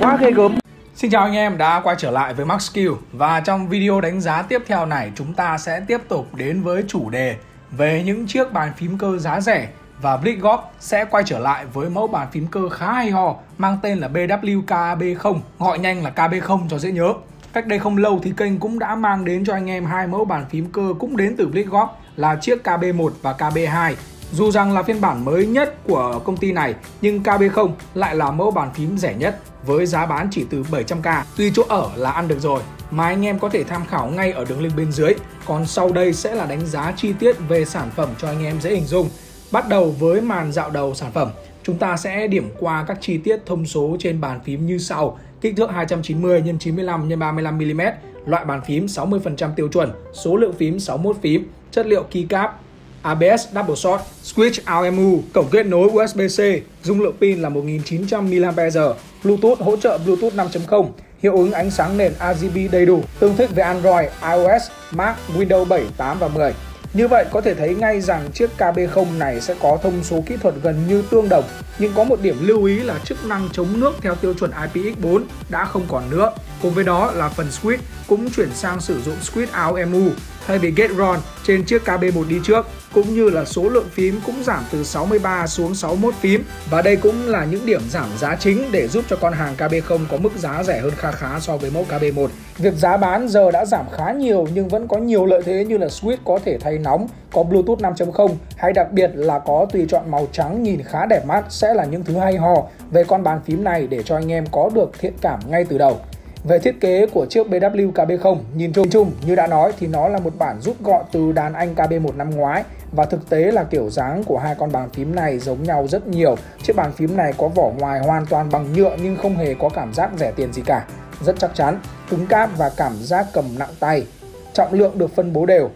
quá ghê gớm. Xin chào anh em đã quay trở lại với Max Skill và trong video đánh giá tiếp theo này, chúng ta sẽ tiếp tục đến với chủ đề về những chiếc bàn phím cơ giá rẻ. Và Blitzgolf sẽ quay trở lại với mẫu bàn phím cơ khá hay ho, mang tên là BWKB0 gọi nhanh là KB0 cho dễ nhớ. Cách đây không lâu thì kênh cũng đã mang đến cho anh em hai mẫu bàn phím cơ cũng đến từ Blitzgolf là chiếc KB1 và KB2 dù rằng là phiên bản mới nhất của công ty này, nhưng KB0 lại là mẫu bàn phím rẻ nhất với giá bán chỉ từ 700k. Tuy chỗ ở là ăn được rồi, mà anh em có thể tham khảo ngay ở đường link bên dưới. Còn sau đây sẽ là đánh giá chi tiết về sản phẩm cho anh em dễ hình dung. Bắt đầu với màn dạo đầu sản phẩm, chúng ta sẽ điểm qua các chi tiết thông số trên bàn phím như sau. Kích thước 290 x 95 x 35 mm, loại bàn phím 60% tiêu chuẩn, số lượng phím 61 phím, chất liệu keycap, ABS Double Shot, Switch AMU, cổng kết nối USB-C, dung lượng pin là 1900 mAh, Bluetooth hỗ trợ Bluetooth 5.0, hiệu ứng ánh sáng nền RGB đầy đủ, tương thích với Android, iOS, Mac, Windows 7, 8 và 10. Như vậy có thể thấy ngay rằng chiếc KB0 này sẽ có thông số kỹ thuật gần như tương đồng nhưng có một điểm lưu ý là chức năng chống nước theo tiêu chuẩn IPX4 đã không còn nữa. Cùng với đó là phần switch cũng chuyển sang sử dụng switch AOMU thay vì Gate Run trên chiếc KB1 đi trước cũng như là số lượng phím cũng giảm từ 63 xuống 61 phím và đây cũng là những điểm giảm giá chính để giúp cho con hàng KB0 có mức giá rẻ hơn kha khá so với mẫu KB1. Việc giá bán giờ đã giảm khá nhiều nhưng vẫn có nhiều lợi thế như là switch có thể thay nóng, có Bluetooth 5.0 hay đặc biệt là có tùy chọn màu trắng nhìn khá đẹp mắt sẽ là những thứ hay ho về con bàn phím này để cho anh em có được thiện cảm ngay từ đầu. Về thiết kế của chiếc BW KB0, nhìn chung chung như đã nói thì nó là một bản rút gọn từ đàn anh KB1 năm ngoái và thực tế là kiểu dáng của hai con bàn phím này giống nhau rất nhiều. Chiếc bàn phím này có vỏ ngoài hoàn toàn bằng nhựa nhưng không hề có cảm giác rẻ tiền gì cả. Rất chắc chắn, cứng cáp và cảm giác cầm nặng tay. Trọng lượng được phân bố đều.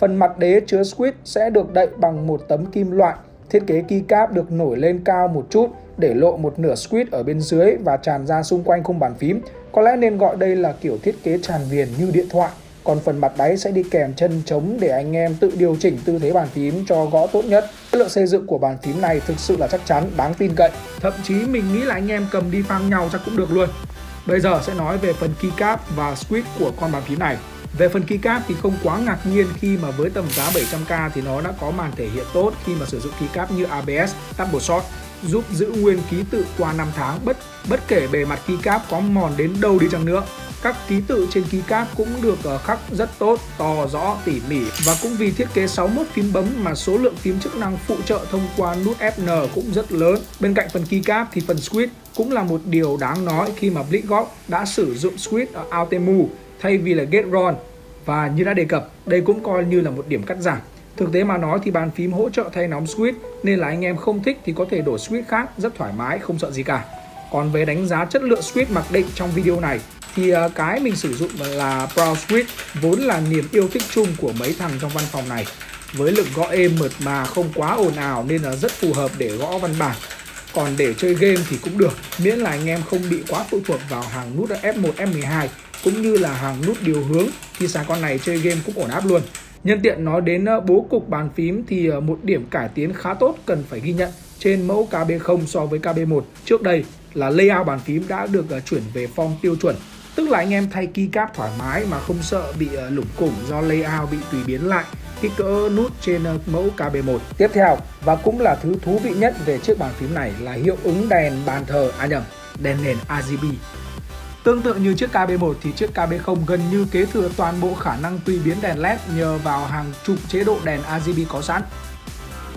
Phần mặt đế chứa switch sẽ được đậy bằng một tấm kim loại. Thiết kế keycap được nổi lên cao một chút để lộ một nửa switch ở bên dưới và tràn ra xung quanh khung bàn phím. Có lẽ nên gọi đây là kiểu thiết kế tràn viền như điện thoại. Còn phần mặt đáy sẽ đi kèm chân trống để anh em tự điều chỉnh tư thế bàn phím cho gõ tốt nhất. Chất lượng xây dựng của bàn phím này thực sự là chắc chắn, đáng tin cậy. Thậm chí mình nghĩ là anh em cầm đi phang nhau chắc cũng được luôn. Bây giờ sẽ nói về phần keycap và switch của con bàn phím này. Về phần keycap thì không quá ngạc nhiên khi mà với tầm giá 700k thì nó đã có màn thể hiện tốt khi mà sử dụng keycap như ABS, Double Shot giúp giữ nguyên ký tự qua năm tháng bất bất kể bề mặt keycap có mòn đến đâu đi chăng nữa. Các ký tự trên keycap cũng được ờ, khắc rất tốt, to rõ, tỉ mỉ và cũng vì thiết kế 61 phím bấm mà số lượng phím chức năng phụ trợ thông qua nút Fn cũng rất lớn. Bên cạnh phần keycap thì phần switch cũng là một điều đáng nói khi mà Blitzgolf đã sử dụng switch ở Altemu thay vì là Gateron và như đã đề cập, đây cũng coi như là một điểm cắt giảm Thực tế mà nói thì bàn phím hỗ trợ thay nóng switch nên là anh em không thích thì có thể đổi switch khác rất thoải mái, không sợ gì cả. Còn về đánh giá chất lượng switch mặc định trong video này thì à, cái mình sử dụng là Pro Switch vốn là niềm yêu thích chung của mấy thằng trong văn phòng này. Với lực gõ êm mượt mà không quá ồn ào nên là rất phù hợp để gõ văn bản. Còn để chơi game thì cũng được, miễn là anh em không bị quá phụ thuộc vào hàng nút F1, F12 cũng như là hàng nút điều hướng thì xài con này chơi game cũng ổn áp luôn. Nhân tiện nói đến ờ, bố cục bàn phím thì ờ, một điểm cải tiến khá tốt cần phải ghi nhận trên mẫu KB0 so với KB1 trước đây là layout bàn phím đã được ờ, chuyển về form tiêu chuẩn tức là anh em thay keycap thoải mái mà không sợ bị lủng củng do layout bị tùy biến lại kích cỡ nút trên mẫu KB1. Tiếp theo và cũng là thứ thú vị nhất về chiếc bàn phím này là hiệu ứng đèn bàn thờ à nhầm, đèn nền RGB Tương tự như chiếc KB1 thì chiếc KB0 gần như kế thừa toàn bộ khả năng tùy biến đèn LED nhờ vào hàng chục chế độ đèn RGB có sẵn.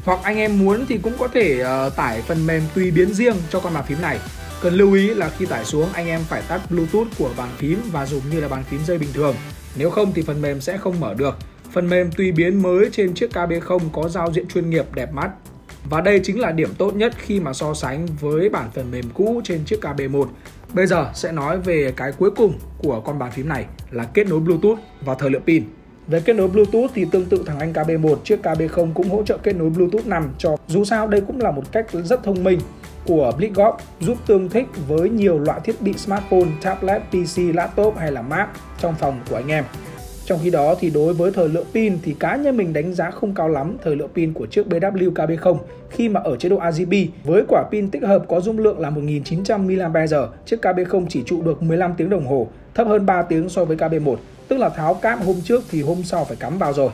Hoặc anh em muốn thì cũng có thể uh, tải phần mềm tùy biến riêng cho con bàn phím này. Cần lưu ý là khi tải xuống anh em phải tắt Bluetooth của bàn phím và dùng như là bàn phím dây bình thường. Nếu không thì phần mềm sẽ không mở được. Phần mềm tùy biến mới trên chiếc KB0 có giao diện chuyên nghiệp đẹp mắt. Và đây chính là điểm tốt nhất khi mà so sánh với bản phần mềm cũ trên chiếc KB1 Bây giờ sẽ nói về cái cuối cùng của con bàn phím này là kết nối Bluetooth và thời lượng pin. Về kết nối Bluetooth thì tương tự thằng anh KB1, chiếc KB0 cũng hỗ trợ kết nối Bluetooth 5 cho. Dù sao đây cũng là một cách rất thông minh của Blitzgolf giúp tương thích với nhiều loại thiết bị smartphone, tablet, PC, laptop hay là Mac trong phòng của anh em. Trong khi đó thì đối với thời lượng pin thì cá nhân mình đánh giá không cao lắm thời lượng pin của chiếc BW KB0 khi mà ở chế độ RGB với quả pin tích hợp có dung lượng là 1900 mAh, chiếc KB0 chỉ trụ được 15 tiếng đồng hồ, thấp hơn 3 tiếng so với KB1, tức là tháo cáp hôm trước thì hôm sau phải cắm vào rồi.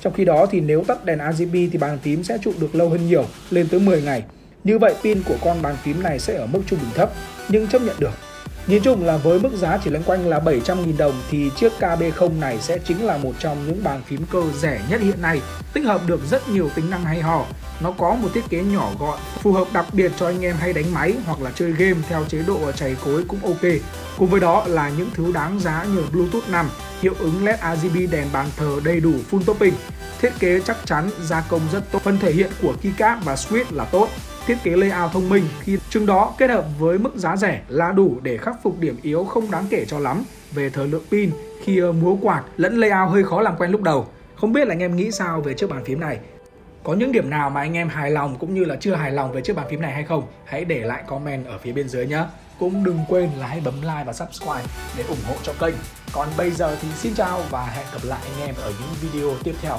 Trong khi đó thì nếu tắt đèn RGB thì bàn phím sẽ trụ được lâu hơn nhiều, lên tới 10 ngày. Như vậy pin của con bàn phím này sẽ ở mức trung bình thấp, nhưng chấp nhận được. Nhìn chung là với mức giá chỉ loanh quanh là 700.000 đồng thì chiếc KB0 này sẽ chính là một trong những bàn phím cơ rẻ nhất hiện nay, tích hợp được rất nhiều tính năng hay ho. Nó có một thiết kế nhỏ gọn, phù hợp đặc biệt cho anh em hay đánh máy hoặc là chơi game theo chế độ chảy cối cũng ok. Cùng với đó là những thứ đáng giá như Bluetooth 5, hiệu ứng LED RGB đèn bàn thờ đầy đủ full topping, thiết kế chắc chắn, gia công rất tốt, phần thể hiện của keycap và switch là tốt, thiết kế layout thông minh khi chừng đó kết hợp với mức giá rẻ là đủ để khắc phục điểm yếu không đáng kể cho lắm về thời lượng pin khi ờ, múa quạt lẫn layout hơi khó làm quen lúc đầu. Không biết là anh em nghĩ sao về chiếc bàn phím này? Có những điểm nào mà anh em hài lòng cũng như là chưa hài lòng về chiếc bàn phím này hay không? Hãy để lại comment ở phía bên dưới nhé. Cũng đừng quên là hãy bấm like và subscribe để ủng hộ cho kênh. Còn bây giờ thì xin chào và hẹn gặp lại anh em ở những video tiếp theo.